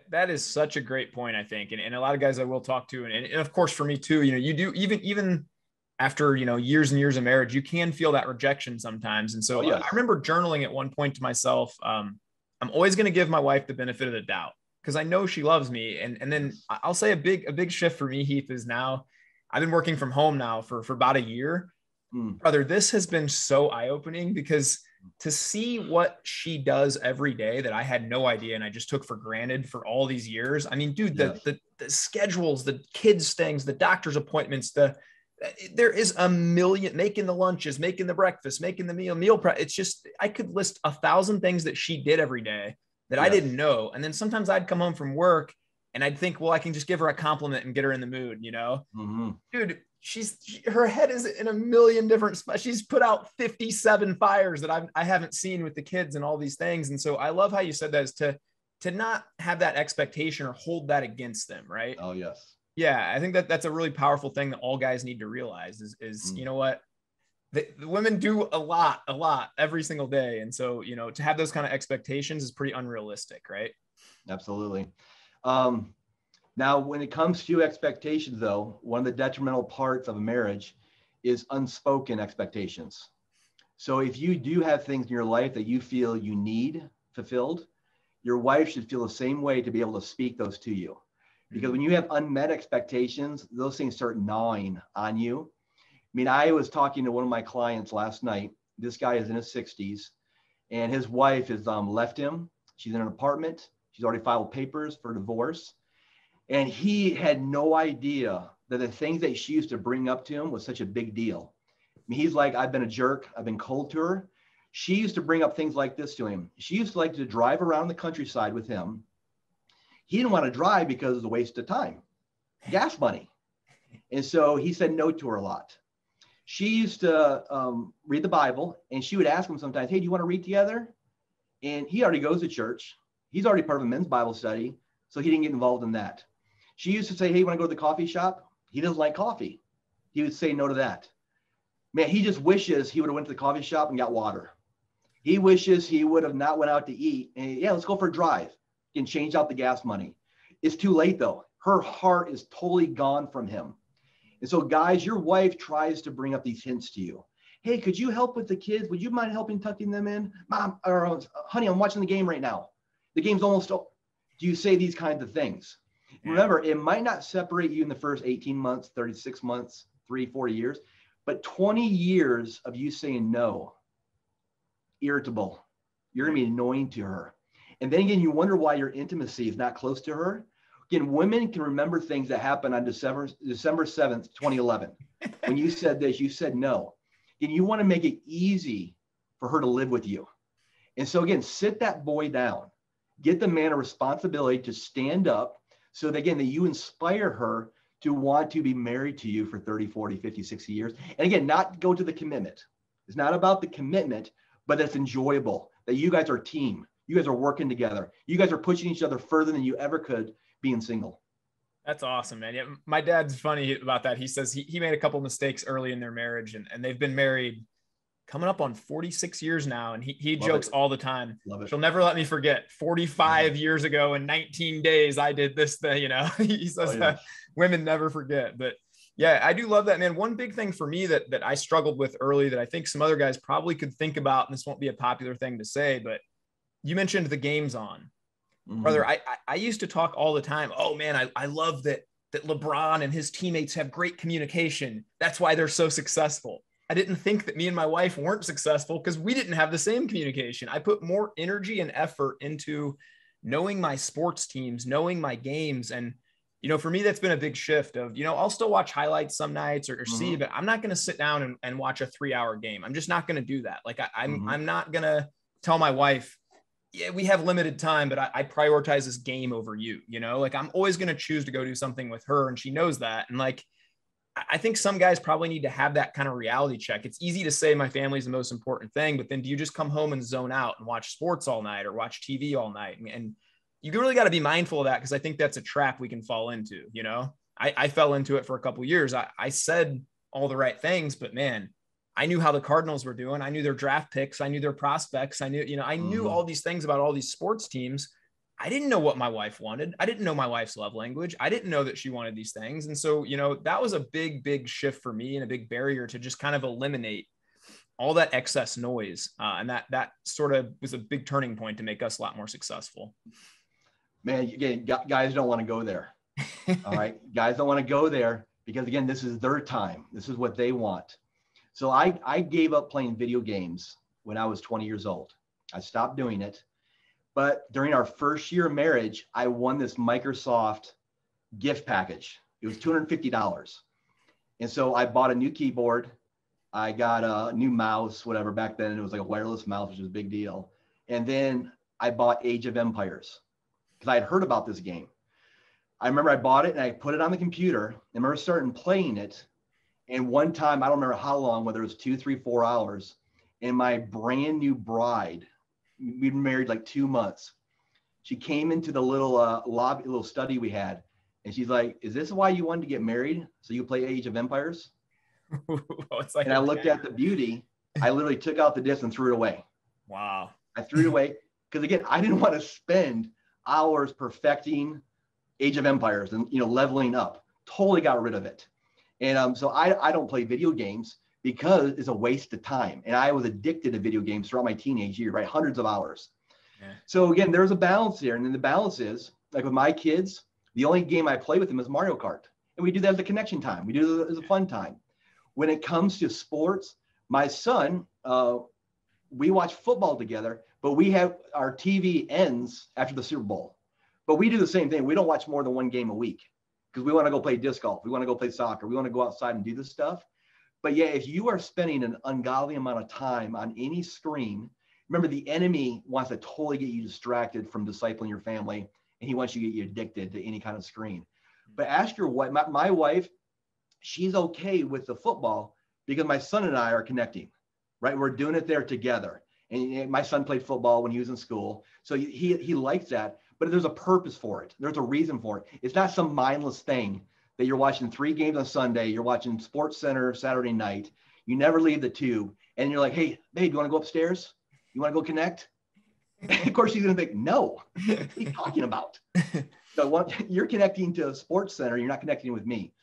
S2: That is such a great point, I think, and, and a lot of guys I will talk to, and, and of course for me too. You know, you do even even after you know years and years of marriage, you can feel that rejection sometimes. And so oh, yes. I remember journaling at one point to myself, um, I'm always going to give my wife the benefit of the doubt because I know she loves me. And and then I'll say a big a big shift for me, Heath, is now I've been working from home now for for about a year. Mm. Brother, this has been so eye opening because to see what she does every day that I had no idea and I just took for granted for all these years. I mean, dude, the yes. the, the schedules, the kids' things, the doctor's appointments, the there is a million making the lunches, making the breakfast, making the meal, meal prep. It's just I could list a thousand things that she did every day that yes. I didn't know. And then sometimes I'd come home from work and I'd think, well, I can just give her a compliment and get her in the mood, you know? Mm-hmm. Dude, she's she, her head is in a million different spots. She's put out 57 fires that I've, I haven't seen with the kids and all these things. And so I love how you said that is to to not have that expectation or hold that against them, right?
S3: Oh yes.
S2: Yeah, I think that that's a really powerful thing that all guys need to realize is, is mm. you know what, the, the, women do a lot, a lot every single day, and so you know to have those kind of expectations is pretty unrealistic, right?
S3: Absolutely. Um, now, when it comes to expectations, though, one of the detrimental parts of a marriage is unspoken expectations. So if you do have things in your life that you feel you need fulfilled, your wife should feel the same way to be able to speak those to you because when you have unmet expectations, those things start gnawing on you. I mean, I was talking to one of my clients last night. This guy is in his 60s, and his wife has um, left him. She's in an apartment. She's already filed papers for divorce. And he had no idea that the things that she used to bring up to him was such a big deal. I mean, he's like, I've been a jerk. I've been cold to her. She used to bring up things like this to him. She used to like to drive around the countryside with him he didn't want to drive because it was a waste of time, gas money. And so he said no to her a lot. She used to um, read the Bible and she would ask him sometimes, Hey, do you want to read together? And he already goes to church. He's already part of a men's Bible study. So he didn't get involved in that. She used to say, Hey, you want to go to the coffee shop? He doesn't like coffee. He would say no to that. Man, he just wishes he would have went to the coffee shop and got water. He wishes he would have not went out to eat. And yeah, let's go for a drive can change out the gas money. It's too late though. Her heart is totally gone from him. And so, guys, your wife tries to bring up these hints to you. Hey, could you help with the kids? Would you mind helping tucking them in? Mom, or honey, I'm watching the game right now. The game's almost over. Do you say these kinds of things? Yeah. Remember, it might not separate you in the first 18 months, 36 months, three, four years, but 20 years of you saying no, irritable. You're to be annoying to her. And then again, you wonder why your intimacy is not close to her. Again, women can remember things that happened on December December 7th, 2011. when you said this, you said no. And you want to make it easy for her to live with you. And so again, sit that boy down. Get the man a responsibility to stand up so that again that you inspire her to want to be married to you for 30, 40, 50, 60 years. And again, not go to the commitment. It's not about the commitment, but it's enjoyable that you guys are a team you guys are working together. You guys are pushing each other further than you ever could being single.
S2: That's awesome, man. Yeah, my dad's funny about that. He says he, he made a couple mistakes early in their marriage and, and they've been married coming up on 46 years now. And he, he jokes it. all the time. Love it. She'll never let me forget 45 years ago in 19 days, I did this thing, you know, he says oh, yeah. that women never forget, but yeah, I do love that, man. One big thing for me that, that I struggled with early that I think some other guys probably could think about, and this won't be a popular thing to say, but you mentioned the games on. Mm-hmm. Brother, I, I, I used to talk all the time. Oh man, I, I love that that LeBron and his teammates have great communication. That's why they're so successful. I didn't think that me and my wife weren't successful because we didn't have the same communication. I put more energy and effort into knowing my sports teams, knowing my games. And, you know, for me, that's been a big shift of, you know, I'll still watch highlights some nights or, or mm-hmm. see, but I'm not going to sit down and, and, watch a three hour game. I'm just not going to do that. Like I, I'm, mm-hmm. I'm not going to tell my wife, yeah, we have limited time, but I, I, prioritize this game over you. You know, like I'm always going to choose to go do something with her, and she knows that. And like, I think some guys probably need to have that kind of reality check. It's easy to say my family's the most important thing, but then do you just come home and zone out and watch sports all night or watch TV all night? And, and you really got to be mindful of that because I think that's a trap we can fall into. You know, I, I fell into it for a couple years. I, I said all the right things, but man, I knew how the Cardinals were doing. I knew their draft picks. I knew their prospects. I knew, you know, I knew mm. all these things about all these sports teams. I didn't know what my wife wanted. I didn't know my wife's love language. I didn't know that she wanted these things. And so, you know, that was a big, big shift for me and a big barrier to just kind of eliminate all that excess noise. Uh, and that, that sort of was a big turning point to make us a lot more successful.
S3: Man, again, guys don't want to go there. all right. Guys don't want to go there because again, this is their time. This is what they want. So I, I gave up playing video games when I was 20 years old. I stopped doing it. But during our first year of marriage, I won this Microsoft gift package. It was $250. And so I bought a new keyboard. I got a new mouse, whatever. Back then, it was like a wireless mouse, which was a big deal. And then I bought Age of Empires because I had heard about this game. I remember I bought it and I put it on the computer. I remember starting playing it and one time, I don't remember how long, whether it was two, three, four hours, and my brand new bride, we'd been married like two months. She came into the little uh, lobby, little study we had, and she's like, "Is this why you wanted to get married? So you play Age of Empires?" like and I looked at the beauty. I literally took out the disc and threw it away.
S2: Wow.
S3: I threw it away because again, I didn't want to spend hours perfecting Age of Empires and you know leveling up. Totally got rid of it. And um, so I, I don't play video games because it's a waste of time. And I was addicted to video games throughout my teenage year, right? Hundreds of hours. Yeah. So again, there's a balance here. And then the balance is like with my kids, the only game I play with them is Mario Kart. And we do that as a connection time. We do it as a fun time. When it comes to sports, my son, uh, we watch football together, but we have our TV ends after the Super Bowl. But we do the same thing. We don't watch more than one game a week because we want to go play disc golf. We want to go play soccer. We want to go outside and do this stuff. But yeah, if you are spending an ungodly amount of time on any screen, remember the enemy wants to totally get you distracted from discipling your family and he wants you to get you addicted to any kind of screen. But ask your wife, my, my wife, she's okay with the football because my son and I are connecting, right? We're doing it there together. And my son played football when he was in school. So he, he likes that but there's a purpose for it. There's a reason for it. It's not some mindless thing that you're watching three games on Sunday, you're watching SportsCenter Saturday night, you never leave the tube, and you're like, hey, babe, you want to go upstairs? You want to go connect? of course, she's going to think, no, what are you talking about? so what, you're connecting to a sports center, you're not connecting with me.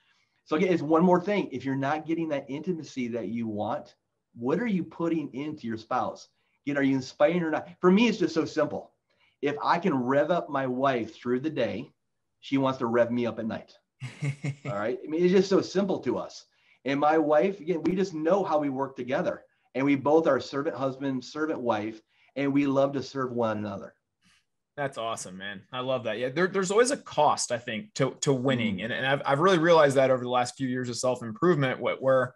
S3: So again, it's one more thing. If you're not getting that intimacy that you want, what are you putting into your spouse? You know, are you inspiring or not? For me, it's just so simple if I can rev up my wife through the day, she wants to rev me up at night. All right. I mean, it's just so simple to us. And my wife, again, we just know how we work together. And we both are servant husband, servant wife, and we love to serve one another.
S2: That's awesome, man. I love that. Yeah, there, there's always a cost, I think, to, to winning. Mm. And, and I've, I've really realized that over the last few years of self improvement, where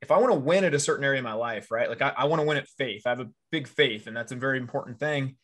S2: if I want to win at a certain area of my life, right? Like I, I want to win at faith. I have a big faith, and that's a very important thing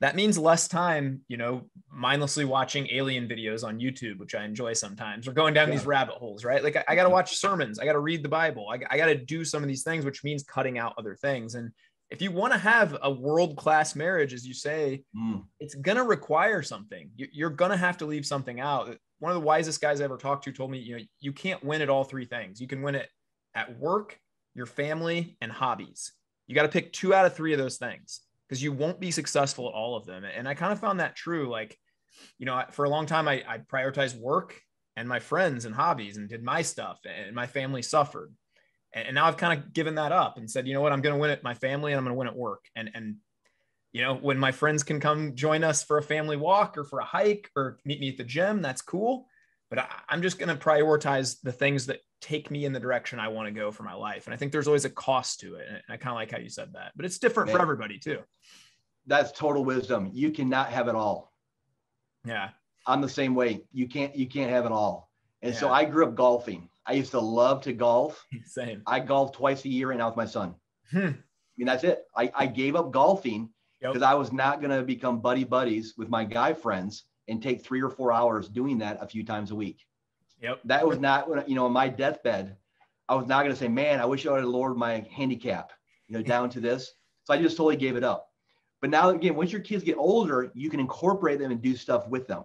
S2: that means less time, you know, mindlessly watching alien videos on YouTube, which I enjoy sometimes, or going down yeah. these rabbit holes, right? Like I, I got to watch sermons, I got to read the Bible, I, I got to do some of these things, which means cutting out other things. And if you want to have a world class marriage, as you say, mm. it's going to require something. You're going to have to leave something out. One of the wisest guys I ever talked to told me, you know, you can't win at all three things. You can win it at work, your family, and hobbies. You got to pick two out of three of those things because you won't be successful at all of them. And I kind of found that true. Like, you know, for a long time, I, I prioritized work and my friends and hobbies and did my stuff, and my family suffered. And, now I've kind of given that up and said, you know what, I'm going to win at my family and I'm going to win at work. And, and, you know, when my friends can come join us for a family walk or for a hike or meet me at the gym, that's cool. But I, I'm just going to prioritize the things that take me in the direction I want to go for my life. And I think there's always a cost to it. And I kind of like how you said that, but it's different Man, for everybody too.
S3: That's total wisdom. You cannot have it all.
S2: Yeah.
S3: I'm the same way. You can't, you can't have it all. And yeah. so I grew up golfing. I used to love to golf.
S2: Same.
S3: I golf twice a year right now with my son. Hmm. I mean, that's it. I, I gave up golfing because yep. I was not going to become buddy buddies with my guy friends and take three or four hours doing that a few times a week.
S2: Yep.
S3: That was not when you know on my deathbed. I was not going to say, man, I wish I would have lowered my handicap, you know, down to this. So I just totally gave it up. But now again, once your kids get older, you can incorporate them and do stuff with them.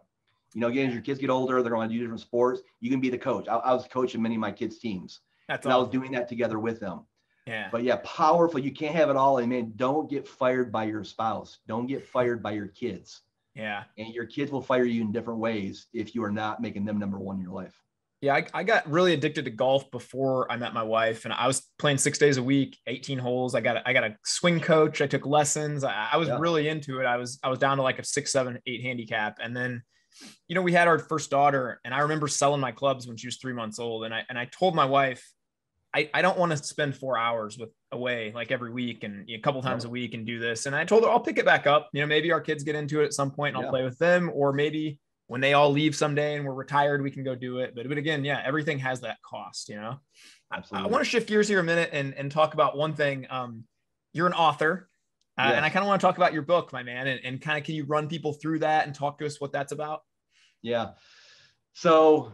S3: You know, again, as your kids get older, they're going to do different sports. You can be the coach. I, I was coaching many of my kids' teams.
S2: That's
S3: and
S2: awesome.
S3: I was doing that together with them.
S2: Yeah.
S3: But yeah, powerful. You can't have it all. And man, don't get fired by your spouse. Don't get fired by your kids.
S2: Yeah.
S3: And your kids will fire you in different ways if you are not making them number one in your life.
S2: Yeah, I, I, got really addicted to golf before I met my wife, and I was playing six days a week, 18 holes. I got a, I got a swing coach. I took lessons. I, I was
S3: Yeah.
S2: really into it. I was I was down to like a six, seven, eight handicap, and then, you know, we had our first daughter, and I remember selling my clubs when she was three months old, and I and I told my wife, I, I don't want to spend four hours with away like every week and a couple times a week and do this. And I told her I'll pick it back up. You know, maybe our kids get into it at some point and I'll play with them, or maybe when they all leave someday and we're retired, we can go do it. But but again, yeah, everything has that cost, you know. I- I, want to shift gears here a minute and and talk about one thing. Um, you're an author. Uh. And I kind of want to talk about your book, my man, and, and kind of can you run people through that and talk to us what that's about?
S3: Yeah. So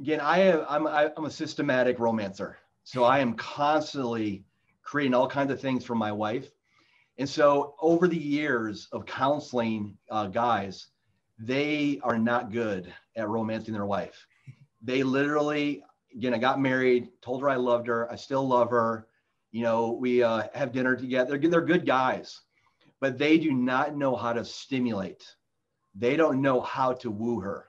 S3: again, I am I'm I- I'm a systematic romancer. So I am constantly creating all kinds of things for my wife. And so over the years of counseling uh, guys, they are not good at romancing their wife. They literally, again, I got married, told her I loved her. I still love her. You know, we uh, have dinner together. They're, they're good guys, but they do not know how to stimulate. They don't know how to woo her.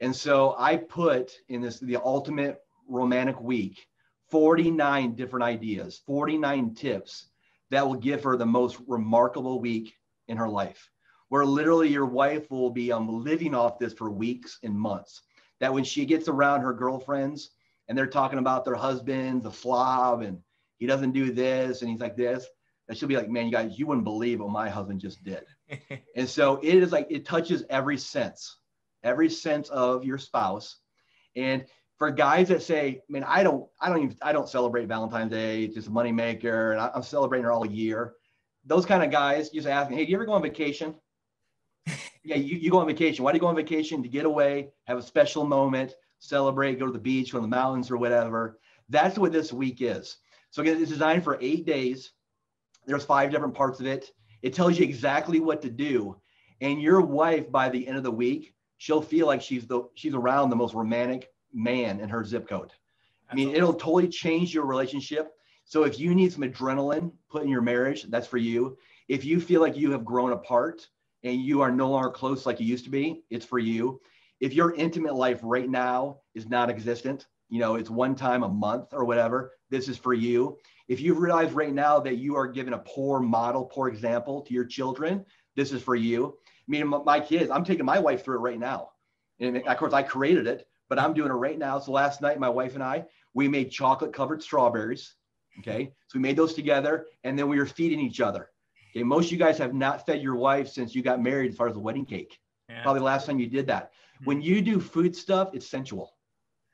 S3: And so I put in this the ultimate romantic week 49 different ideas, 49 tips that will give her the most remarkable week in her life. Where literally your wife will be um, living off this for weeks and months. That when she gets around her girlfriends and they're talking about their husband, the slob, and he doesn't do this and he's like this, that she'll be like, man, you guys, you wouldn't believe what my husband just did. And so it is like it touches every sense, every sense of your spouse. And for guys that say, man, I don't, I don't even, I don't celebrate Valentine's Day, it's just a moneymaker, and I, I'm celebrating her all year. Those kind of guys just ask me, hey, do you ever go on vacation? Yeah, you, you go on vacation. Why do you go on vacation? To get away, have a special moment, celebrate, go to the beach, go to the mountains or whatever. That's what this week is. So again, it's designed for eight days. There's five different parts of it. It tells you exactly what to do. And your wife, by the end of the week, she'll feel like she's the she's around the most romantic man in her zip code. I mean, it'll totally change your relationship. So if you need some adrenaline put in your marriage, that's for you. If you feel like you have grown apart and you are no longer close like you used to be, it's for you. If your intimate life right now is not existent, you know, it's one time a month or whatever, this is for you. If you realize right now that you are giving a poor model, poor example to your children, this is for you. I mean, my, my kids, I'm taking my wife through it right now. And of course, I created it, but I'm doing it right now. So last night, my wife and I, we made chocolate covered strawberries. Okay. So we made those together and then we were feeding each other. Okay. Most of you guys have not fed your wife since you got married as far as the wedding cake.
S2: Yeah.
S3: Probably the last time you did that. When you do food stuff, it's sensual.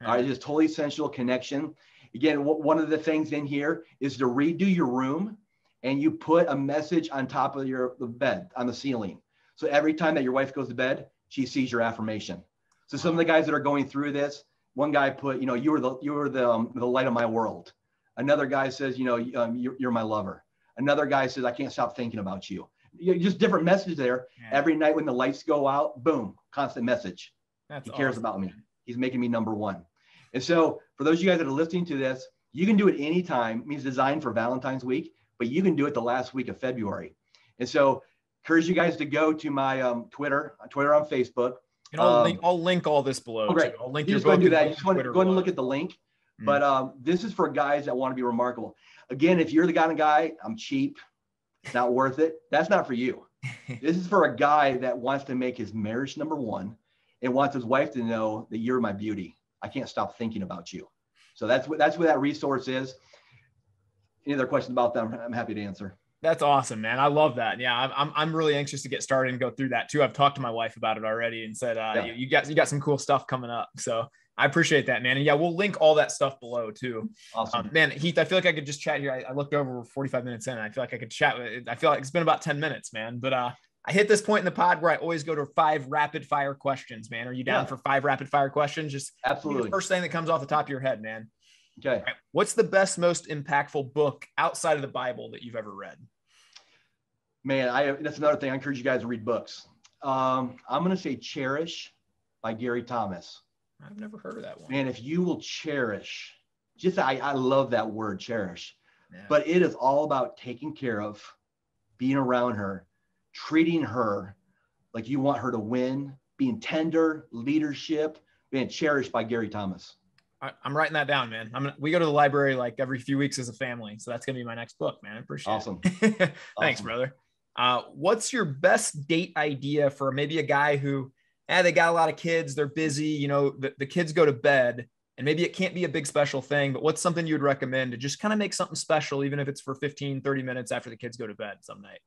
S3: All right. It's just totally sensual connection. Again, w- one of the things in here is to redo your room and you put a message on top of your the bed on the ceiling. So every time that your wife goes to bed, she sees your affirmation. So some of the guys that are going through this, one guy put, you know, you were the you were the um, the light of my world. Another guy says, you know, um, you're, you're my lover. Another guy says, I can't stop thinking about you. you just different messages there.
S2: Yeah.
S3: Every night when the lights go out, boom, constant message.
S2: That's
S3: He cares
S2: awesome,
S3: about me. He's making me number one. And so for those of you guys that are listening to this, you can do it anytime. I mean, it's designed for Valentine's week, but you can do it the last week of February. And so encourage you guys to go to my um, Twitter, uh, Twitter on Facebook.
S2: And I'll
S3: Um,
S2: link I'll link all this below.
S3: Oh, great.
S2: too. I'll link
S3: You
S2: your
S3: just go and do that. You just want to go and look at the link.
S2: Mm.
S3: But um, this is for guys that want to be remarkable. Again, if you're the kind of guy, I'm cheap, it's not worth it. That's not for you. this is for a guy that wants to make his marriage number one and wants his wife to know that you're my beauty. I can't stop thinking about you. So that's what that's what that resource is. Any other questions about them? I'm happy to answer.
S2: That's awesome, man. I love that. Yeah, I'm, I'm, I'm really anxious to get started and go through that too. I've talked to my wife about it already and said, uh,
S3: Yeah.
S2: you, you got, you got some cool stuff coming up. So I appreciate that, man. And yeah, we'll link all that stuff below too.
S3: Awesome.
S2: Um, man, Heath, I feel like I could just chat here. I, I looked over 45 minutes in. I feel like I could chat. with- I feel like it's been about 10 minutes, man. But uh, I hit this point in the pod where I always go to five rapid fire questions, man. Are you down yeah. for five rapid fire questions? Just
S3: absolutely
S2: first thing that comes off the top of your head, man.
S3: Okay. Right.
S2: What's the best, most impactful book outside of the Bible that you've ever read?
S3: Man, I that's another thing. I encourage you guys to read books. Um, I'm going to say Cherish by Gary Thomas.
S2: I've never heard of that one.
S3: Man, if you will cherish, just I, I love that word, cherish. Yeah. But it is all about taking care of, being around her, treating her like you want her to win, being tender, leadership, being cherished by Gary Thomas.
S2: I, am writing that down, man. I'm gonna, we go to the library like every few weeks as a family, so that's gonna be my next book, man. I appreciate it.
S3: awesome.
S2: it. Thanks, awesome. brother. Uh, what's your best date idea for maybe a guy who, eh, they got a lot of kids, they're busy, you know, the, the kids go to bed, and maybe it can't be a big special thing, but what's something you would recommend to just kind of make something special, even if it's for 15, 30 minutes after the kids go to bed some night?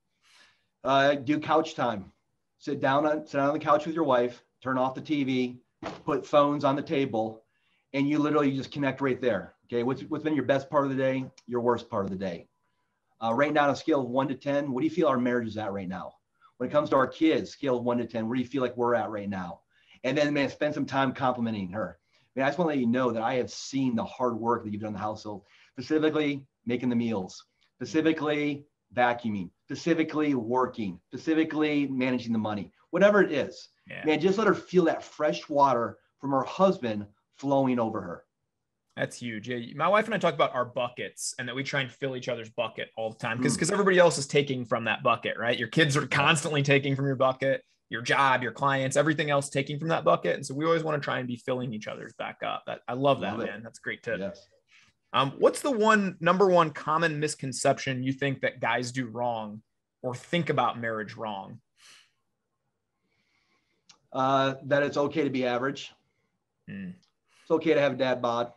S3: Uh, do couch time. Sit down on sit down on the couch with your wife. Turn off the TV. Put phones on the table, and you literally just connect right there. Okay, what's what's been your best part of the day? Your worst part of the day. Uh, right now, on a scale of one to ten, what do you feel our marriage is at right now? When it comes to our kids, scale of one to ten, where do you feel like we're at right now? And then, man, spend some time complimenting her. I mean, I just want to let you know that I have seen the hard work that you've done in the household, specifically making the meals, specifically vacuuming, specifically working, specifically managing the money, whatever it is. Yeah. Man, just let her feel that fresh water from her husband flowing over her.
S2: That's huge. Yeah, my wife and I talk about our buckets and that we try and fill each other's bucket all the time because because mm. everybody else is taking from that bucket, right? Your kids are constantly taking from your bucket, your job, your clients, everything else taking from that bucket, and so we always want to try and be filling each other's back up. That I love that, love man. That's great tip. Yes. Um, what's the one number one common misconception you think that guys do wrong or think about marriage wrong?
S3: Uh, that it's okay to be average. Mm. It's okay to have a dad bod.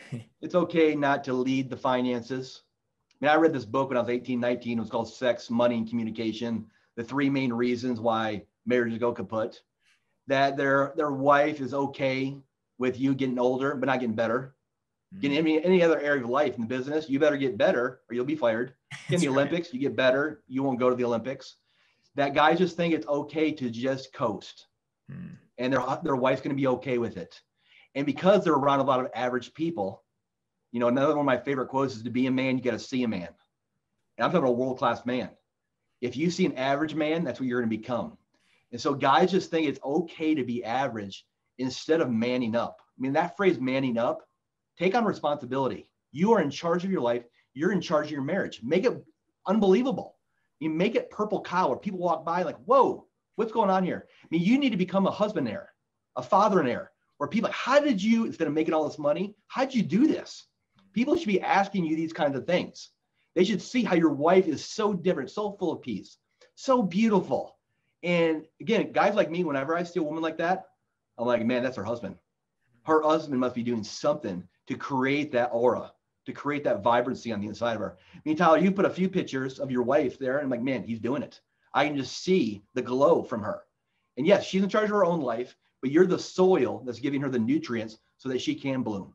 S3: it's okay not to lead the finances. I mean, I read this book when I was 18, 19. It was called Sex, Money, and Communication. The three main reasons why marriages go kaput. That their their wife is okay with you getting older, but not getting better in any, any other area of life in the business, you better get better or you'll be fired. In the Olympics, right. you get better, you won't go to the Olympics. That guys just think it's okay to just coast, hmm. and their their wife's going to be okay with it. And because they're around a lot of average people, you know, another one of my favorite quotes is to be a man, you got to see a man. And I'm talking about a world class man. If you see an average man, that's what you're going to become. And so guys just think it's okay to be average instead of manning up. I mean, that phrase manning up Take on responsibility. You are in charge of your life. You're in charge of your marriage. Make it unbelievable. You make it purple cow where people walk by like, whoa, what's going on here? I mean, you need to become a husband heir, a father and heir, where people like, how did you, instead of making all this money, how did you do this? People should be asking you these kinds of things. They should see how your wife is so different, so full of peace, so beautiful. And again, guys like me, whenever I see a woman like that, I'm like, man, that's her husband. Her husband must be doing something to create that aura, to create that vibrancy on the inside of her. I mean, Tyler, you put a few pictures of your wife there, and I'm like, man, he's doing it. I can just see the glow from her. And yes, she's in charge of her own life, but you're the soil that's giving her the nutrients so that she can bloom.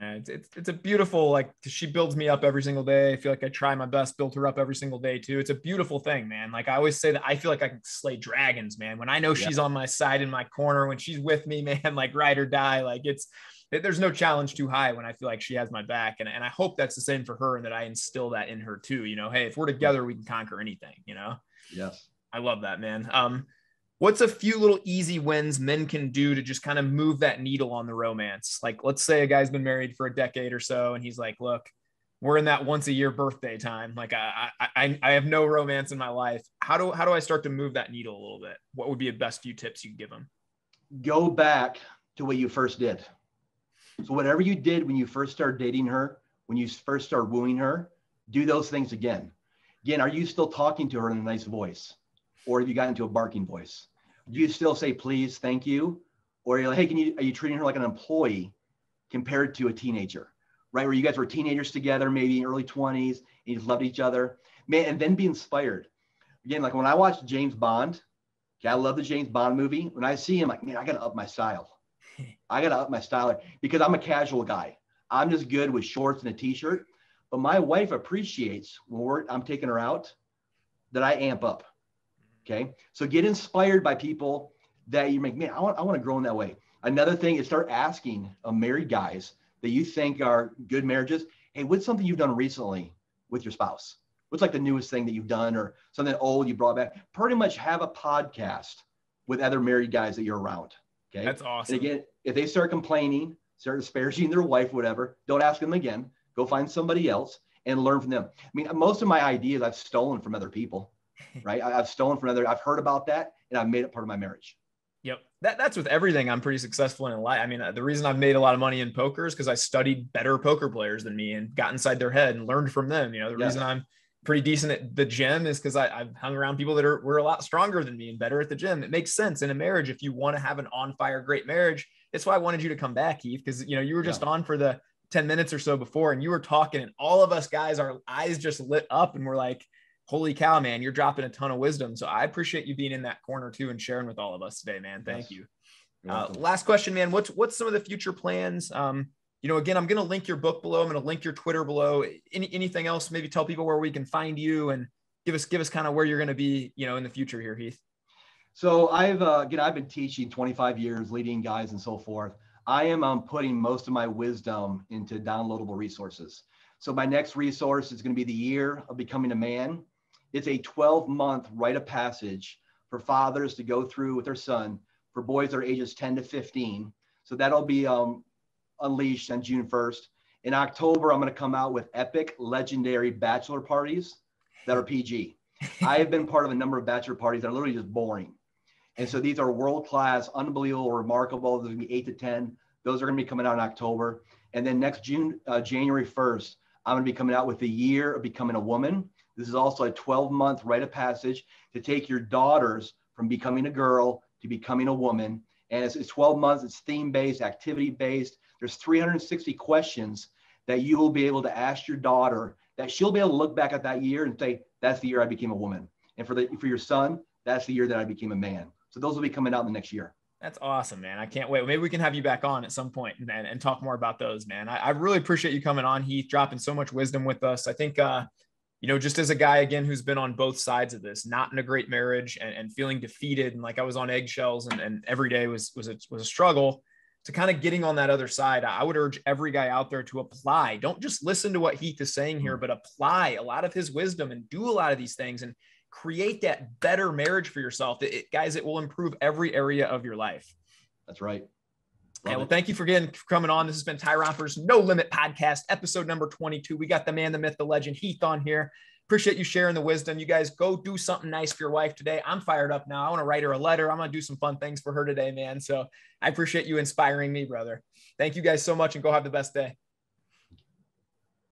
S2: it's, it's, it's a beautiful, like she builds me up every single day. I feel like I try my best, build her up every single day too. It's a beautiful thing, man. Like I always say that I feel like I can slay dragons, man. When I know yeah. she's on my side in my corner, when she's with me, man, like ride or die, like it's, there's no challenge too high when I feel like she has my back. And, and I hope that's the same for her and that I instill that in her too. You know, hey, if we're together, we can conquer anything, you know?
S3: Yes.
S2: I love that, man. Um, what's a few little easy wins men can do to just kind of move that needle on the romance? Like, let's say a guy's been married for a decade or so, and he's like, look, we're in that once a year birthday time. Like I, I, I have no romance in my life. How do, how do I start to move that needle a little bit? What would be the best few tips you give them?
S3: Go back to what you first did. So whatever you did when you first started dating her, when you first started wooing her, do those things again. Again, are you still talking to her in a nice voice? Or have you gotten into a barking voice? Do you still say please, thank you? Or you're like, hey, can you are you treating her like an employee compared to a teenager? Right? Where you guys were teenagers together, maybe early 20s, and you loved each other. Man, and then be inspired. Again, like when I watch James Bond, okay, I love the James Bond movie. When I see him, like, man, I gotta up my style. I got to up my style because I'm a casual guy. I'm just good with shorts and a t-shirt. But my wife appreciates when I'm taking her out that I amp up. Okay. So get inspired by people that you make, man, I want, I want to grow in that way. Another thing is start asking uh, married guys that you think are good marriages. Hey, what's something you've done recently with your spouse? What's like the newest thing that you've done or something old you brought back? Pretty much have a podcast with other married guys that you're around. Okay.
S2: That's awesome.
S3: And again, if they start complaining, start disparaging their wife, whatever, don't ask them again. Go find somebody else and learn from them. I mean, most of my ideas I've stolen from other people, right? I've stolen from other, I've heard about that and I've made it part of my marriage.
S2: Yep. That, that's with everything I'm pretty successful in life. I mean, uh, the reason I've made a lot of money in poker is because I studied better poker players than me and got inside their head and learned from them. You know, the yes. reason I'm pretty decent at the gym is because I've hung around people that are were a lot stronger than me and better at the gym. It makes sense in a marriage if you want to have an on fire great marriage. That's why I wanted you to come back, Heath, because you know you were just yeah. on for the 10 minutes or so before and you were talking and all of us guys, our eyes just lit up and we're like, holy cow, man, you're dropping a ton of wisdom. So I appreciate you being in that corner too and sharing with all of us today, man. Thank yes. you. Uh, last question, man. What's what's some of the future plans? Um, you know, again, I'm going to link your book below. I'm going to link your Twitter below. Any anything else? Maybe tell people where we can find you and give us give us kind of where you're going to be, you know, in the future here, Heath.
S3: So I've uh, again, I've been teaching 25 years, leading guys and so forth. I am um, putting most of my wisdom into downloadable resources. So my next resource is going to be the year of becoming a man. It's a 12 month rite of passage for fathers to go through with their son for boys that are ages 10 to 15. So that'll be um, unleashed on June 1st. In October, I'm going to come out with epic, legendary bachelor parties that are PG. I have been part of a number of bachelor parties that are literally just boring. And so these are world class, unbelievable, remarkable. There's going to be eight to 10. Those are going to be coming out in October. And then next June, uh, January 1st, I'm going to be coming out with the year of becoming a woman. This is also a 12 month rite of passage to take your daughters from becoming a girl to becoming a woman. And it's, it's 12 months, it's theme based, activity based. There's 360 questions that you will be able to ask your daughter that she'll be able to look back at that year and say, that's the year I became a woman. And for the for your son, that's the year that I became a man. So those will be coming out in the next year.
S2: That's awesome, man. I can't wait. Maybe we can have you back on at some point and, and, talk more about those, man. I, I, really appreciate you coming on, Heath, dropping so much wisdom with us. I think, uh, you know, just as a guy, again, who's been on both sides of this, not in a great marriage and, and feeling defeated and like I was on eggshells and, and every day was, was a, was a struggle to kind of getting on that other side. I would urge every guy out there to apply. Don't just listen to what Heath is saying here, mm-hmm. but apply a lot of his wisdom and do a lot of these things. And create that better marriage for yourself. It, guys, it will improve every area of your life.
S3: That's right.
S2: Yeah, well, thank you for getting for coming on. This has been Tyromper's No Limit Podcast, episode number 22. We got the man, the myth, the legend, Heath on here. Appreciate you sharing the wisdom. You guys go do something nice for your wife today. I'm fired up now. I want to write her a letter. I'm going to do some fun things for her today, man. So I appreciate you inspiring me, brother. Thank you guys so much and go have the best day.